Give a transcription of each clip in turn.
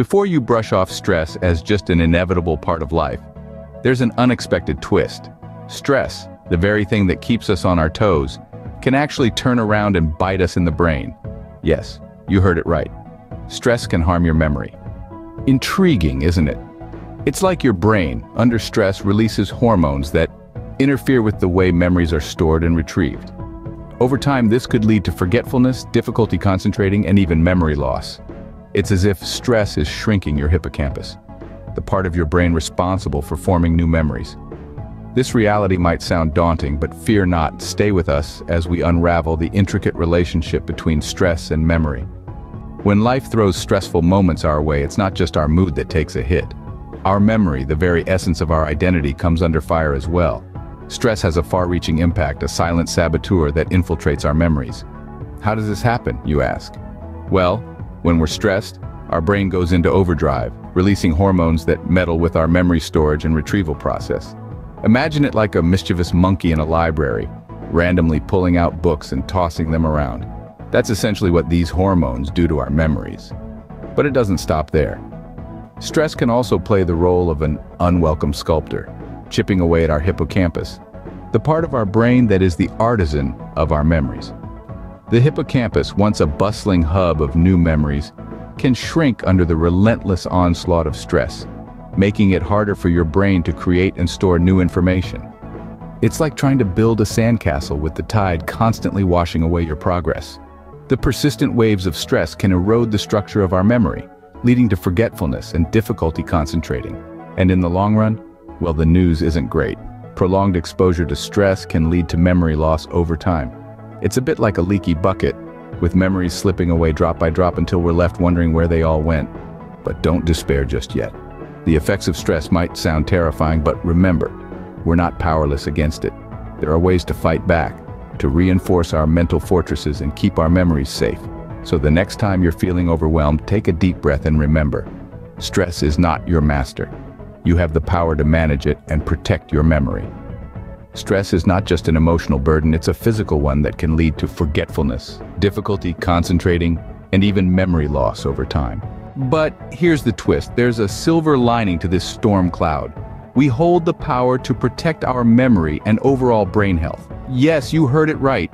Before you brush off stress as just an inevitable part of life, there's an unexpected twist. Stress, the very thing that keeps us on our toes, can actually turn around and bite us in the brain. Yes, you heard it right. Stress can harm your memory. Intriguing, isn't it? It's like your brain, under stress, releases hormones that interfere with the way memories are stored and retrieved. Over time, this could lead to forgetfulness, difficulty concentrating, and even memory loss. It's as if stress is shrinking your hippocampus, the part of your brain responsible for forming new memories. This reality might sound daunting, but fear not, stay with us as we unravel the intricate relationship between stress and memory. When life throws stressful moments our way, it's not just our mood that takes a hit. Our memory, the very essence of our identity, comes under fire as well. Stress has a far-reaching impact, a silent saboteur that infiltrates our memories. How does this happen, you ask? Well, when we're stressed, our brain goes into overdrive, releasing hormones that meddle with our memory storage and retrieval process. Imagine it like a mischievous monkey in a library, randomly pulling out books and tossing them around. That's essentially what these hormones do to our memories. But it doesn't stop there. Stress can also play the role of an unwelcome sculptor, chipping away at our hippocampus, the part of our brain that is the artisan of our memories. The hippocampus, once a bustling hub of new memories, can shrink under the relentless onslaught of stress, making it harder for your brain to create and store new information. It's like trying to build a sandcastle with the tide constantly washing away your progress. The persistent waves of stress can erode the structure of our memory, leading to forgetfulness and difficulty concentrating. And in the long run, well, the news isn't great. Prolonged exposure to stress can lead to memory loss over time. It's a bit like a leaky bucket, with memories slipping away drop by drop until we're left wondering where they all went. But don't despair just yet. The effects of stress might sound terrifying, but remember, we're not powerless against it. There are ways to fight back, to reinforce our mental fortresses and keep our memories safe. So the next time you're feeling overwhelmed, take a deep breath and remember, stress is not your master. You have the power to manage it and protect your memory. Stress is not just an emotional burden, it's a physical one that can lead to forgetfulness, difficulty concentrating, and even memory loss over time. But here's the twist, there's a silver lining to this storm cloud. We hold the power to protect our memory and overall brain health. Yes, you heard it right.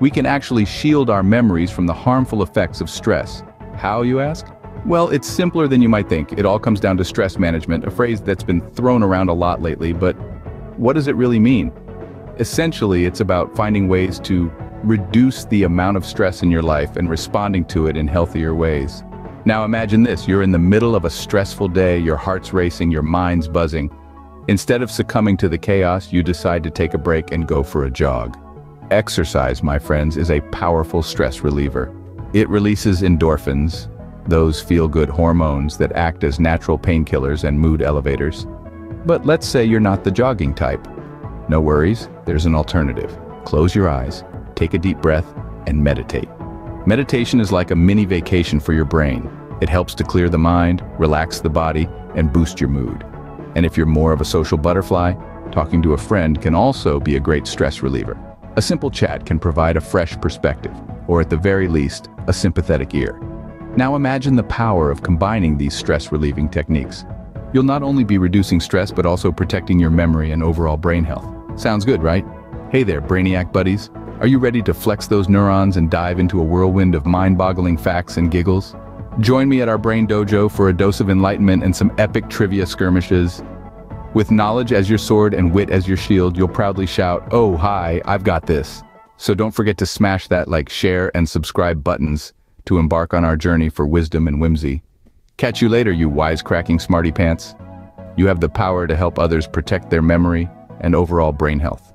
We can actually shield our memories from the harmful effects of stress. How, you ask? Well, it's simpler than you might think. It all comes down to stress management, a phrase that's been thrown around a lot lately, but what does it really mean? Essentially, it's about finding ways to reduce the amount of stress in your life and responding to it in healthier ways. Now imagine this, you're in the middle of a stressful day, your heart's racing, your mind's buzzing. Instead of succumbing to the chaos, you decide to take a break and go for a jog. Exercise, my friends, is a powerful stress reliever. It releases endorphins, those feel-good hormones that act as natural painkillers and mood elevators. But let's say you're not the jogging type. No worries, there's an alternative. Close your eyes, take a deep breath, and meditate. Meditation is like a mini vacation for your brain. It helps to clear the mind, relax the body, and boost your mood. And if you're more of a social butterfly, talking to a friend can also be a great stress reliever. A simple chat can provide a fresh perspective, or at the very least, a sympathetic ear. Now imagine the power of combining these stress-relieving techniques. You'll not only be reducing stress but also protecting your memory and overall brain health. Sounds good, right? Hey there, Brainiac buddies. Are you ready to flex those neurons and dive into a whirlwind of mind-boggling facts and giggles? Join me at our Brain Dojo for a dose of enlightenment and some epic trivia skirmishes. With knowledge as your sword and wit as your shield, you'll proudly shout, oh hi, I've got this. So don't forget to smash that like, share, and subscribe buttons to embark on our journey for wisdom and whimsy. Catch you later, you wisecracking smarty pants. You have the power to help others protect their memory and overall brain health.